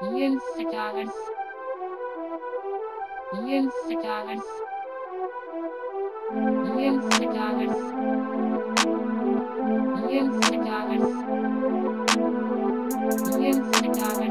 Installers. Installers. Installers. Installers. Installers.